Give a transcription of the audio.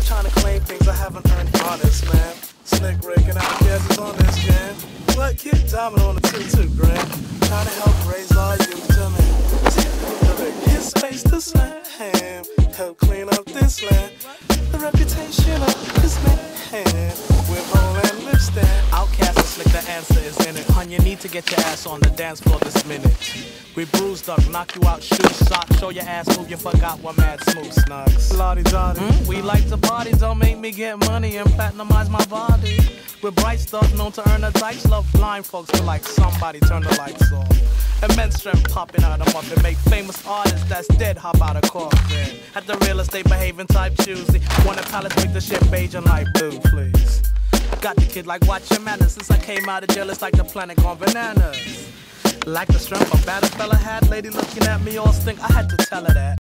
Never trying to claim things I haven't earned honest, man. Slick Rick and OutKast is on this jam. What kid diamond on the 2-2 grand? Trying to help raise our youth to man. His space to slam. Help clean up this land. The reputation of Slick, the answer is in it. Hun, you need to get your ass on the dance floor this minute. We bruised up, knock you out, shoot, shot, show your ass, move, you forgot what mad smooth snugs. Lottie Dottie. Mm, we like to party, don't make me get money and platinumize my body. With bright stuff known to earn a dice, love blind folks to like somebody turn the lights off. Immense strength popping out of muffin, make famous artists that's dead hop out of coffin. At the real estate behaving type choosy, wanna palace make the shit beige and light blue, please. Got the kid like watch your manners since I came out of jail, it's like the planet gone bananas. Like the strength a better fella had, lady looking at me all stink, I had to tell her that.